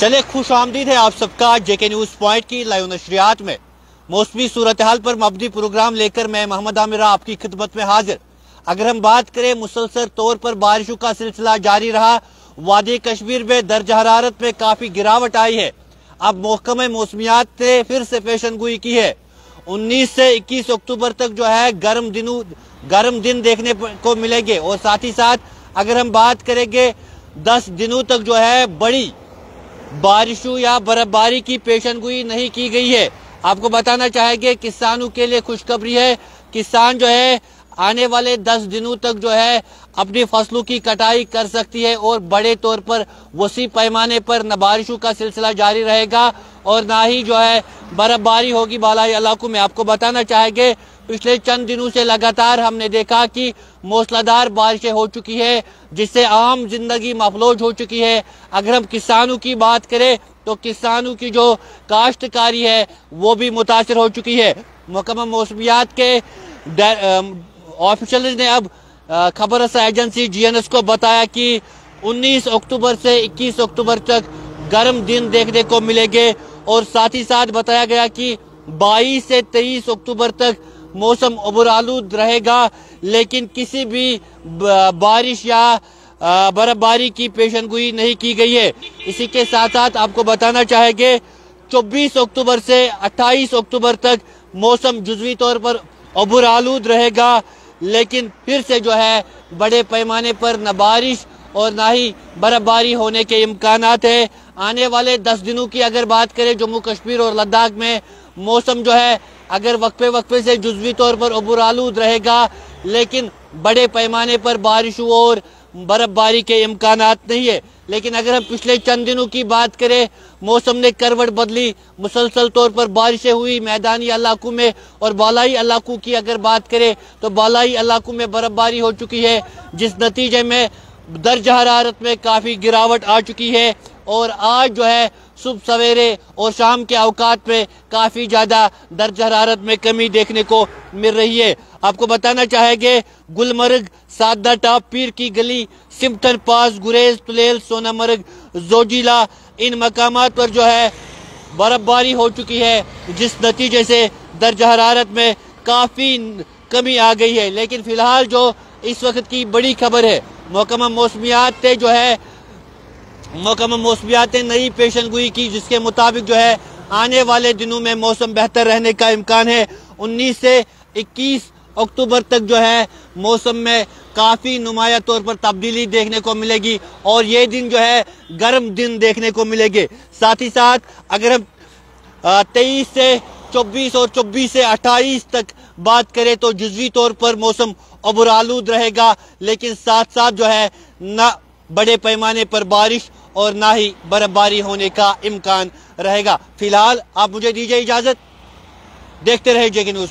चले खुश आमदीद है आप सबका जेके न्यूज़ पॉइंट की लाइव नशरियात में। मौसमी सूरत हाल पर मबदी प्रोग्राम लेकर मैं मोहम्मद आमिरा आपकी खिदमत में हाजिर। अगर हम बात करें मुसलसल तौर पर बारिशों का सिलसिला जारी रहा, वादी कश्मीर में दर्ज हरारत में काफ़ी गिरावट आई है। अब महकमे मौसमियात ने फिर से पेशन गोई की है। 19 से 21 अक्टूबर तक जो है गर्म दिनों, गर्म दिन देखने को मिलेंगे। और साथ ही साथ अगर हम बात करेंगे 10 दिनों तक जो है बड़ी बारिशों या बर्फबारी की पेशन गोई नहीं की गई है। आपको बताना चाहेंगे, किसानों के लिए खुशखबरी है। किसान जो है, आने वाले दस दिनों तक जो है, अपनी फ़सलों की कटाई कर सकती है और बड़े तौर पर वसी पैमाने पर न बारिशों का सिलसिला जारी रहेगा। और ना ही जो है बर्फबारी होगी बालाई इलाकों में आपको बताना चाहेंगे, पिछले चंद दिनों से लगातार हमने देखा कि मौसलाधार बारिशें हो चुकी है, जिससे आम ज़िंदगी मफलोज हो चुकी है। अगर हम किसानों की बात करें तो किसानों की जो काश्तकारी है, वो भी मुतासर हो चुकी है। मुकम मौसमियात के ऑफिशल ने अब खबर एजेंसी जीएनएस को बताया कि 19 अक्टूबर से 21 अक्टूबर तक गर्म दिन देखने को मिलेंगे। और साथ ही साथ बताया गया कि 22 से 23 अक्टूबर तक मौसम अबुरालूद रहेगा, लेकिन किसी भी बारिश या बर्फबारी की पेशनगोई नहीं की गई है। इसी के साथ साथ आपको बताना चाहेंगे 24 अक्टूबर से 28 अक्टूबर तक मौसम जुजवी तौर पर अबुरालूद रहेगा, लेकिन फिर से जो है, बड़े पैमाने पर न बारिश और ना ही बर्फबारी होने के इम्कान है। आने वाले दस दिनों की अगर बात करें जम्मू कश्मीर और लद्दाख में, मौसम जो है अगर वक्फे वक्फे से जुजवी तौर पर अबूर आलूद रहेगा, लेकिन बड़े पैमाने पर बारिशों और बर्फबारी के इम्कान नहीं है। लेकिन अगर हम पिछले चंद दिनों की बात करें, मौसम ने करवट बदली, मुसलसल तौर पर बारिशें हुई मैदानी इलाकों में, और बालाई इलाकों की अगर बात करें तो बालाई इलाकों में बर्फबारी हो चुकी है, जिस नतीजे में दर्ज हरारत में काफ़ी गिरावट आ चुकी है। और आज जो है, सुबह सवेरे और शाम के अवकात में काफ़ी ज़्यादा दर्ज हरारत में कमी देखने को मिल रही है। आपको बताना चाहेंगे, गुलमर्ग, सादा टाप, पीर की गली सिमथन पास, गुरेज तुलेल सोनामर्ग, जोजिला, इन मकाम पर जो है बर्फबारी हो चुकी है, जिस नतीजे से दर्ज हरारत में काफ़ी कमी आ गई है। लेकिन फ़िलहाल जो इस वक्त की बड़ी खबर है महकमा मौसमियात जो है महकमा मौसमियात नई पेशन गोई की, जिसके मुताबिक जो है, आने वाले दिनों में मौसम बेहतर रहने का इम्कान है। 19 से 21 अक्टूबर तक जो है, मौसम में काफ़ी नुमाया तौर पर तब्दीली देखने को मिलेगी और ये दिन जो है, गर्म दिन देखने को मिलेंगे। साथ ही साथ, अगर हम तेईस से 24 और 24 से 28 तक बात करें तो जुजवी तौर पर मौसम अबुरालूद रहेगा, लेकिन साथ साथ जो है, न बड़े पैमाने पर बारिश और ना ही बर्फबारी होने का इम्कान रहेगा। फ़िलहाल आप मुझे दीजिए इजाज़त। देखते रहे जेके न्यूज़